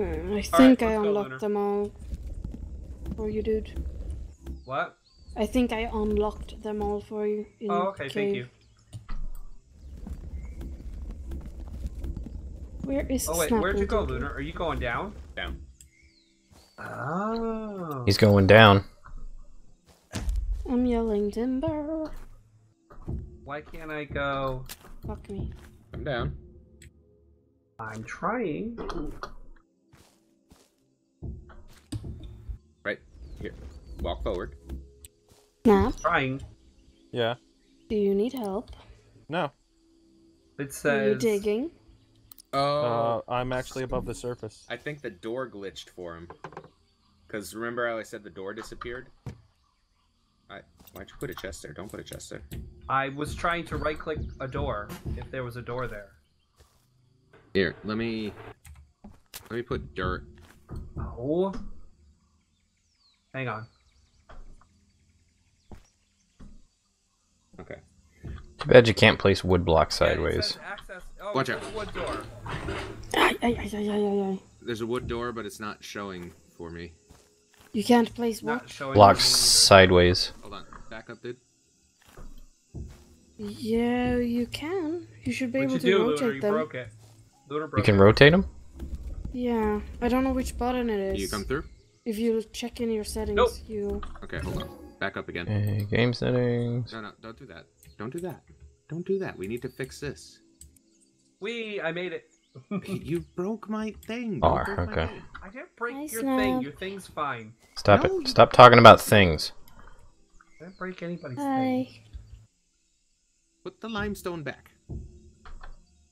Hmm, I think I let's go, unlocked them all for you, dude. What? I think I unlocked them all for you. In Oh, okay, thank you. Where is Oh wait, Snapple, where'd you go, dude? Lunar? Are you going down? Down. Oh. He's going down. I'm yelling timber. Why can't I go? Fuck me. I'm down. I'm trying. Here. Walk forward. Snap, Trying. Yeah. do you need help? No. It Are you digging? Oh. Uh, I'm actually above the surface. I think the door glitched for him. Cause remember how I said the door disappeared? I why'd you put a chest there? Don't put a chest there. I was trying to right-click a door if there was a door there. Here, let me let me put dirt. Oh. Hang on. Okay. Too bad you can't place wood blocks sideways. says access. Oh, Watch out. a wood door. Ay, ay, ay. There's a wood door, but it's not showing for me. You can't place what? Blocks sideways. Hold on. Back up, dude. Yeah, you can. You should be either. able What'd to you do, rotate Lunar? You them. broke it. Lunar broke You can it. rotate them? Yeah, I don't know which button it is. Do is. you come through? If you check in your settings, Nope. you. Okay, hold on. Back up again. Uh, game settings. No, no, don't do that. Don't do that. Don't do that. We need to fix this. We, I made it. you broke my thing. R, Don't break my okay. thing. I didn't break Hi, your Snap. thing. Your thing's fine. Stop No, you- it. Stop talking about things. I didn't break anybody's thing. Put the limestone back.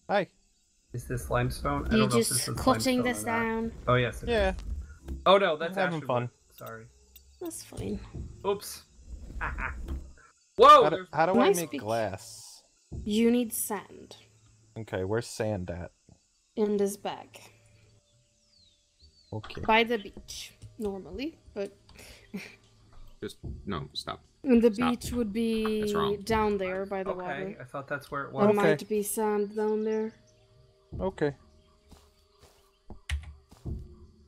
Hi. Is this limestone? I You don't know if just this is cutting this down. Oh yes. it is. Yeah. Oh no, that's Having actually fun. wood. Sorry. That's fine. Oops. Whoa. How do, how do I Nice make glass? You need sand Okay, where's sand at? in this bag Okay. by the beach normally, but Just no, stop. and the Stop. beach would be down there by the way. okay, water. I thought that's where it There was. Okay. might be sand down there. Okay.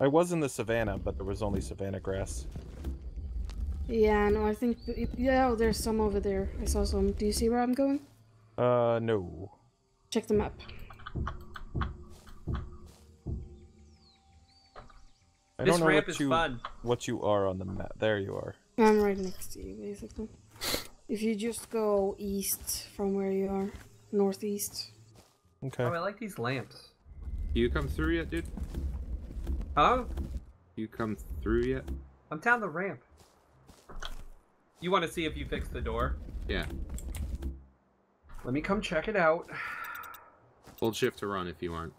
I was in the savannah, but there was only savannah grass. Yeah, no, I think yeah, oh, there's some over there. I saw some. Do you see where I'm going? Uh, no. Check the map. I This don't know ramp what is you fun. what you are on the map. There you are. I'm right next to you, basically. If you just go east from where you are, northeast. Okay. Oh, I like these lamps. You come through yet, dude? Huh? You come through yet? I'm down the ramp. You want to see if you fixed the door? Yeah. Let me come check it out. Hold shift to run if you aren't.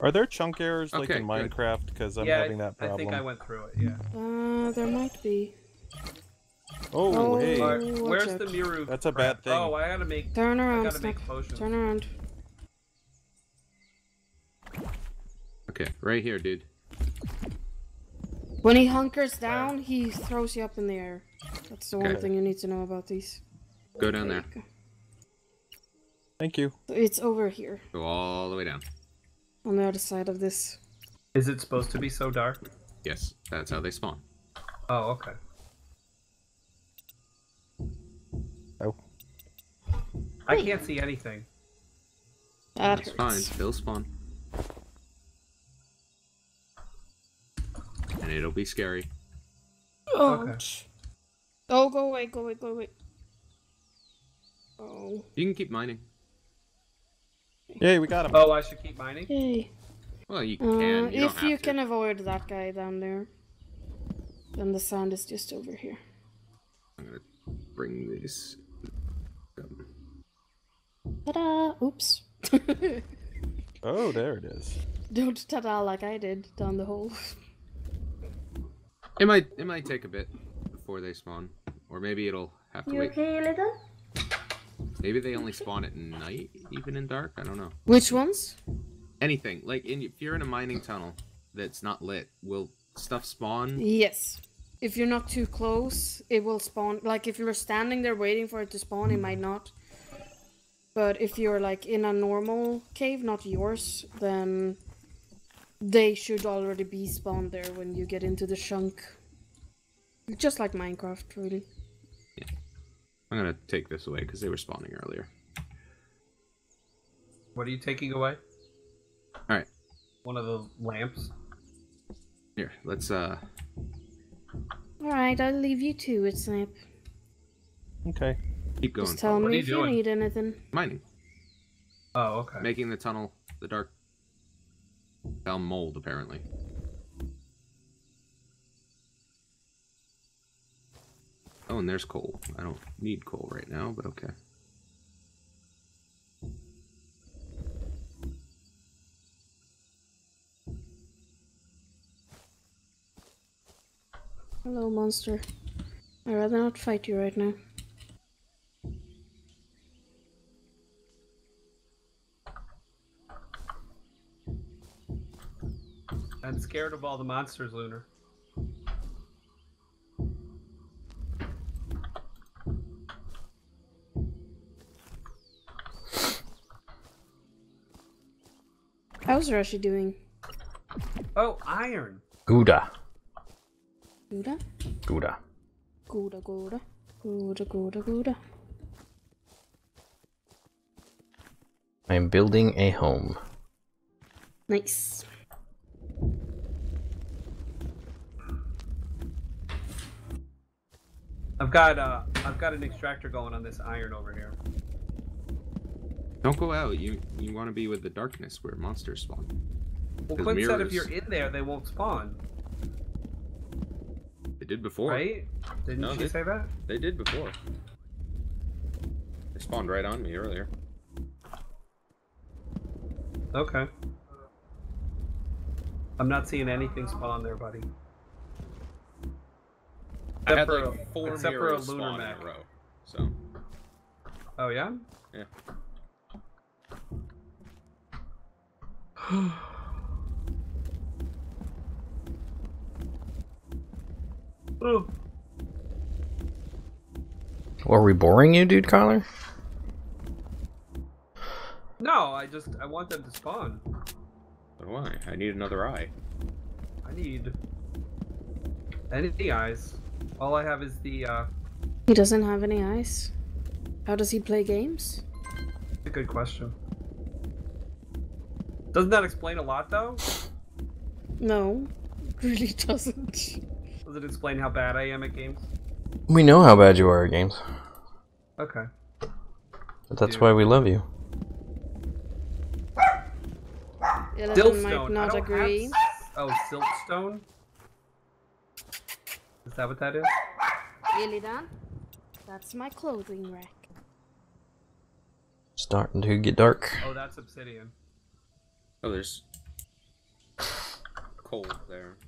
Are there chunk errors like in good. Minecraft? Because I'm yeah, having that problem. I think I went through it. Yeah. Uh, there might be. Oh, Oh, hey. All right, watch where's out. the Miru? That's a crap? bad thing. Oh, I gotta make. Turn around. I around, gotta make potions. Turn around. Okay, right here, dude. When he hunkers down, he throws you up in the air. That's the one thing you need to know about these. Go down there. you. Thank you. It's over here, Go all the way down. on the other side of this. Is it supposed to be so dark? Yes, that's how they spawn. Oh, okay. I can't see anything. That That's hurts. fine. They'll spawn. And it'll be scary. Ouch. Oh, go away, go away, go away. Oh, You can keep mining. Yay, we got him. Oh, I should keep mining. yay. Well, you Uh, can. You don't if have you to. can avoid that guy down there, then the sand is just over here. I'm gonna bring these. Ta-da! Oops. Oh, there it is. Don't ta-da like I did down the hole. It might. It might take a bit before they spawn, or maybe it'll have to wait. okay, little? Maybe they only spawn at night, even in dark. I don't know. Which ones? Anything like in, if you're in a mining tunnel that's not lit, will stuff spawn? Yes. If you're not too close, it will spawn. Like if you're standing there waiting for it to spawn, it might not. But if you're like in a normal cave, not yours, then they should already be spawned there when you get into the chunk. Just like Minecraft, really. Yeah. I'm gonna take this away because they were spawning earlier. What are you taking away? All right, One of the lamps. here. Let's uh. Alright, I'll leave you to it, Snap. Okay. Keep going. Just tell What are me you if you doing? need anything. Mining. Oh, okay. Making the tunnel, the dark. Found mold apparently. Oh, and there's coal. I don't need coal right now, but okay. Hello, monster. I'd rather not fight you right now. I'm scared of all the monsters, Lunar. How's Rashi doing? Oh, iron. Gouda. Gouda? Gouda. Gouda, Gouda. Gouda, Gouda, Gouda. I'm building a home. Nice. I've got uh, I've got an extractor going on this iron over here. Don't go out. You you want to be with the darkness where monsters spawn. Well, Clint said if you're in there, they won't spawn, They did before. right? Didn't No, she they- say that? They did before. They spawned right on me earlier. Okay. I'm not seeing anything spawn there, buddy. I had Except for like a- four except for a lunar spawn mech. in a row. So Oh yeah. Yeah. oh. Were we boring you, dude, Collar? No, I just I want them to spawn. but why? I need another eye. I need any eyes. All I have is the uh He doesn't have any eyes. How does he play games? a good question. Doesn't that explain a lot though? No, really doesn't. Does it explain how bad I am at games? We know how bad you are at games. Okay. But that's Dude. why we love you. Eleven might Siltstone. I not don't agree. have. Oh, siltstone. Is that what that is? Illidan, that's my clothing rack. Starting to get dark. Oh, that's obsidian. Oh, there's coal there.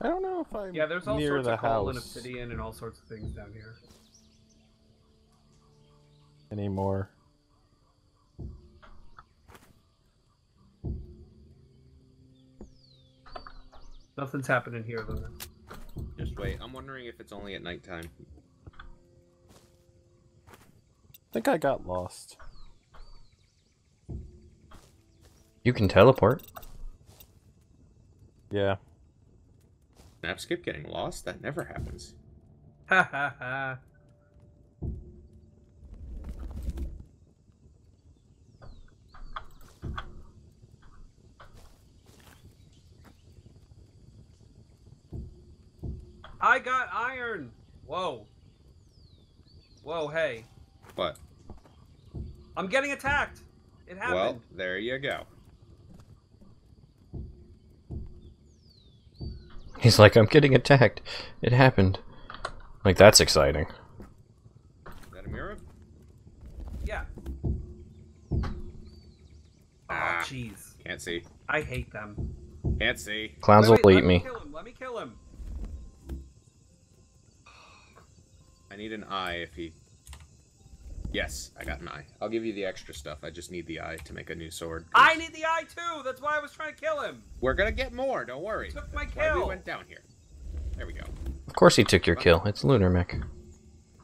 I don't know if I'm Yeah, there's all near sorts the of coal and house obsidian and all sorts of things down here. anymore. Nothing's happening here, Luna. Just wait. I'm wondering if it's only at nighttime. I think I got lost. You can teleport. Yeah. Snapskip getting lost? That never happens. Ha ha ha. I got iron. Whoa. Whoa, hey. What? I'm getting attacked. It happened. Well, there you go. He's like, I'm getting attacked. It happened. Like, that's exciting. Is that a Miru? yeah. Oh, Ah. jeez. Can't see. I hate them. Can't see. Clowns Wait, will wait, eat let me. Kill him. Let me kill him. Need an eye if he. Yes, I got an eye. I'll give you the extra stuff. I just need the eye to make a new sword. 'cause I need the eye too. That's why I was trying to kill him. We're gonna get more. Don't worry. Took my That's why we kill. went down here. There we go. Of course he took your kill. It's Lunar Mech.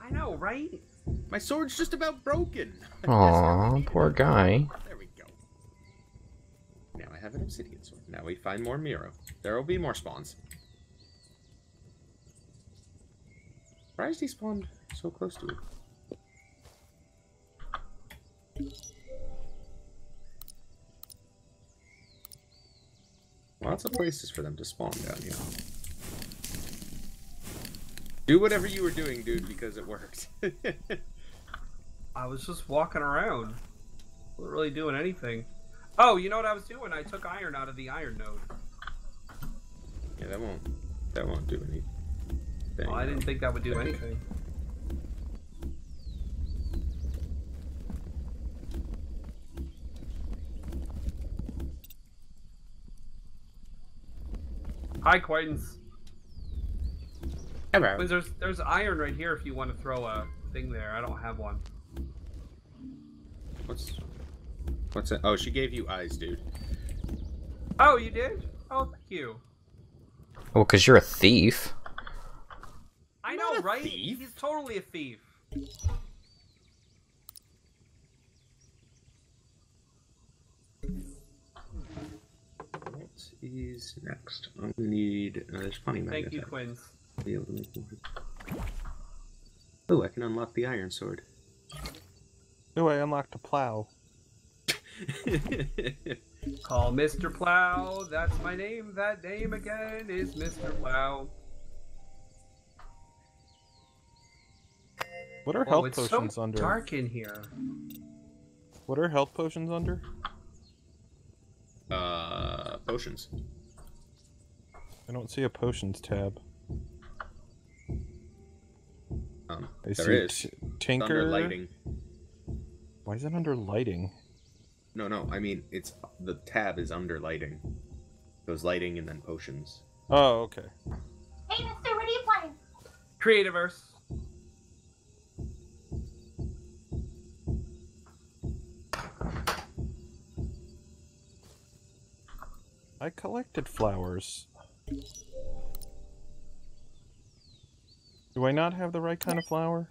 I know, right? My sword's just about broken. Aw, poor guy. There we go. Now I have an obsidian sword. Now we find more Miru. There will be more spawns. Surprised he spawned so close to it. Lots of places for them to spawn down here. Do whatever you were doing, dude, because it worked. I was just walking around. Wasn't really doing anything. Oh, you know what I was doing? I took iron out of the iron node. yeah, that won't that won't do anything. Well, I didn't think that would do anything. Hi, Quaintance. Hello. Quaintance, There's there's iron right here if you want to throw a thing there. I don't have one. What's what's that? Oh, she gave you eyes, dude. Oh, you did? Oh, thank you. Well, because you're a thief. I know, right? thief. He's totally a thief. What is next? I'm gonna need. Uh, there's plenty of Thank you, magnetite. Quins. be able to make more. Oh, I can unlock the iron sword. No, I unlocked a plow. Call Mr. Plow. That's my name. That name again is Mr. Plow. What are Oh, health it's potions so under? dark in here. What are health potions under? uh, potions. I don't see a potions tab. Um, I there see is. tinker. under lighting. Why is that under lighting? No, no. I mean, it's the tab is under lighting. Goes lighting and then potions. Oh, okay. Hey, mister, what are you playing? Creativerse. I collected flowers. Do I not have the right kind of flower?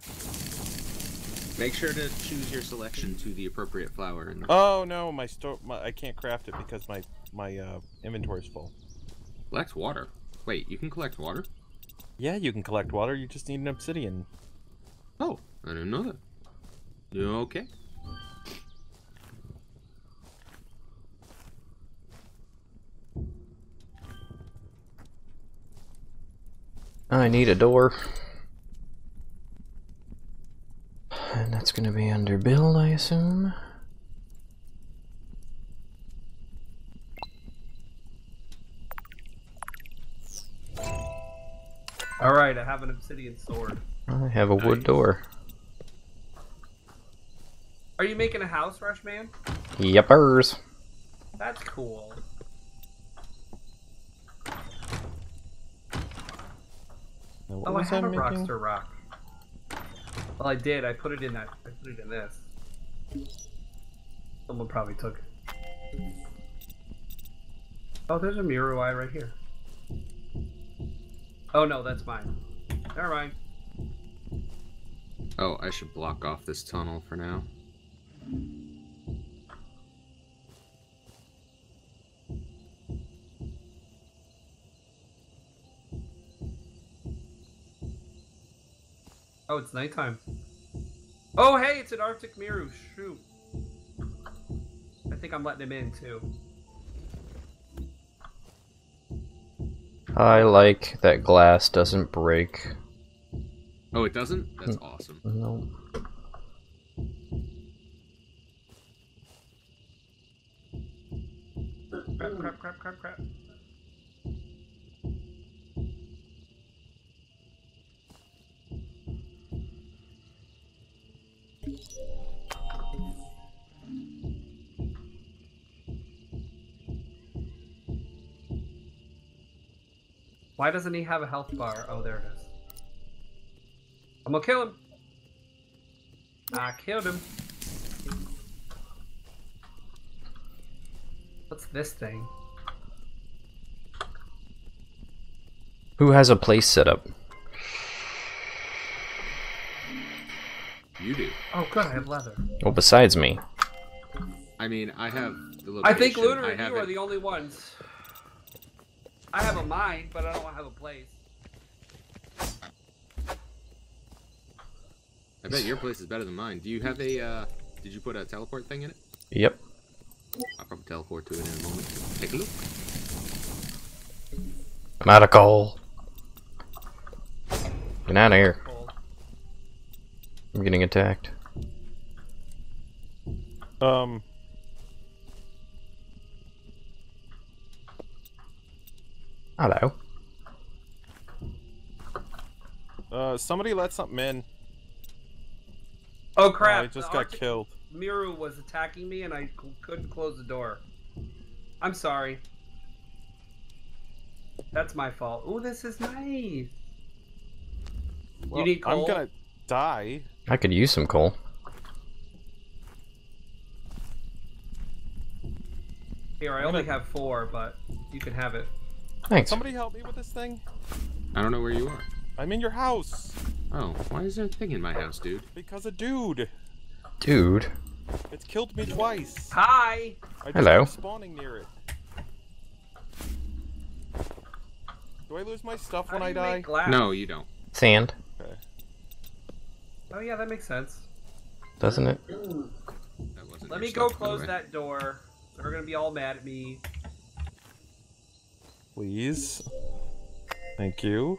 Make sure to choose your selection to the appropriate flower. And Oh no, my store. My, I can't craft it because my my uh, inventory's full. collect water. Wait, you can collect water? Yeah, you can collect water. You just need an obsidian. Oh, I didn't know that. You okay? I need a door. And that's gonna be under build, I assume. Alright, I have an obsidian sword. I have a wood door. Are you making a house, Rushman? Yepers. That's cool. Now, what Oh, I was have a making? Rockster rock. Well, I did. I put it in that. I put it in this. Someone probably took it. Oh, there's a Miru eye right here. Oh no, that's mine. Never mind. Oh, I should block off this tunnel for now. Oh, it's nighttime. Oh, hey, it's an Arctic Miru. Shoot. I think I'm letting him in too. I like that glass doesn't break. Oh, it doesn't? That's hmm. awesome. No. Why doesn't he have a health bar? Oh, there it is. I'm gonna kill him. I killed him. What's this thing? Who has a place set up? You do. Oh, good. I have leather. Well, besides me. I mean, I have the location. I think Lunar I and you have are it- the only ones. I have a mind, but I don't have a place. I bet your place is better than mine. Do you have a? uh Did you put a teleport thing in it? Yep. I'll probably teleport to it in a moment. Take a look. I'm out of coal. Get out of here. Cool. I'm getting attacked. Um. Hello. Uh, somebody let something in. Oh Oh, crap! I just the got Arctic killed. Miru was attacking me, and I c- couldn't close the door. I'm sorry. That's my fault. Ooh, this is nice. Well, need I'm gonna die. I could use some coal. Here, I only have four, but you can have it. Thanks. Somebody help me with this thing. I don't know where you are. I'm in your house Oh, why is there a thing in my house, dude? because a dude. Dude. It's killed me twice. Hi. I Hello. spawning near it. Do I lose my stuff How when do I you die? make glass? No, you don't. Sand, Okay. Oh yeah, that makes sense. doesn't it? Let me go stuff, by the close way. that door. They're gonna be all mad at me. Please. Thank you.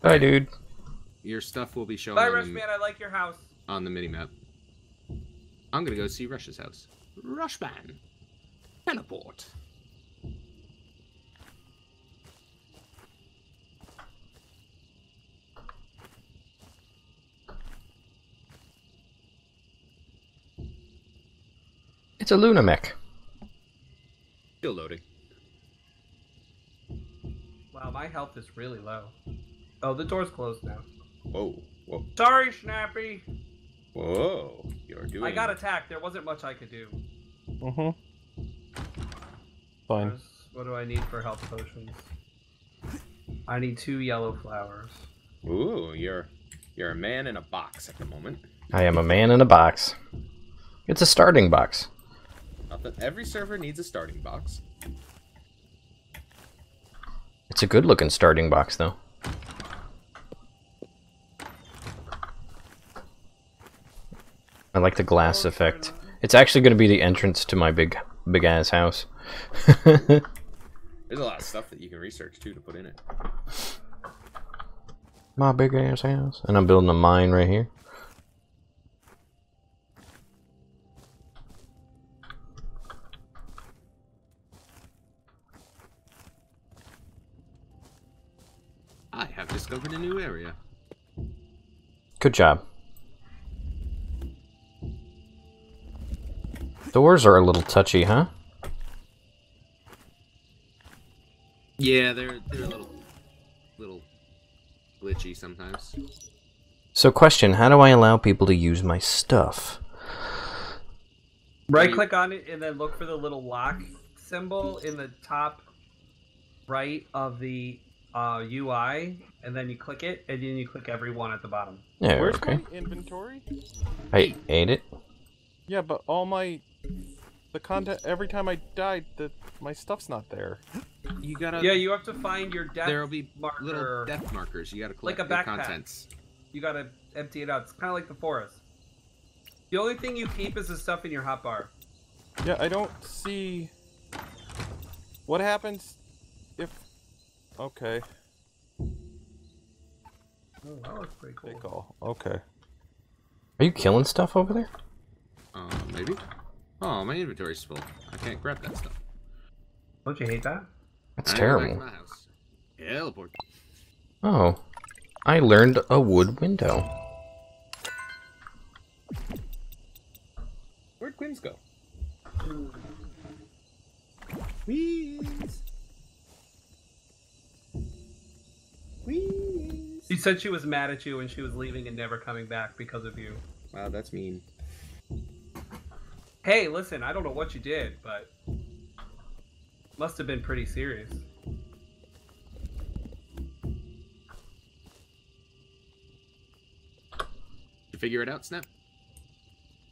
Bye, dude. Your stuff will be shown Bye, on, Rush Man. I like your house. on the minimap. I'm gonna go see Rush's house. Rushman. Teleport. It's a Lunamech. Still loading. Wow, my health is really low. Oh, the door's closed now. Whoa, whoa, Sorry, Snappy. whoa! You're doing. I got attacked. There wasn't much I could do. Mm-hmm. Fine. There's- What do I need for health potions? I need two yellow flowers. Ooh, you're you're a man in a box at the moment. I am a man in a box. It's a starting box. Nothing. Every server needs a starting box. It's a good looking starting box, though. I like the glass Oh, effect. It's actually going to be the entrance to my big, big ass house. There's a lot of stuff that you can research too to put in it. my big ass house. And I'm building a mine right here. Good job. Doors are a little touchy, huh? Yeah, they're they're a little little glitchy sometimes. So, question How do I allow people to use my stuff? Right click on it and then look for the little lock symbol in the top right of the uh, UI, and then you click it, and then you click every one at the bottom. Yeah, Where's okay. my inventory? I ate it. Yeah, but all my the content every time I died, the my stuff's not there. You gotta. Yeah, you have to find your death There'll be marker. little death markers. You gotta Like collect a the backpack. contents. You gotta empty it out. It's kind of like the forest. The only thing you keep is the stuff in your hotbar. Yeah, I don't see what happens if. Okay, Oh, that looks pretty cool. big call. Okay. Are you killing stuff over there? Uh, maybe. Oh, my inventory's full. I can't grab that stuff. Don't you hate that? That's I gotta go back terrible. to my. Teleport. Oh. I learned a wood window. Where'd Quinns go? Queens. She said she was mad at you and she was leaving and never coming back because of you. Wow, that's mean. Hey, listen, I don't know what you did, but must have been pretty serious. You figure it out, Snap?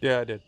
Yeah, I did.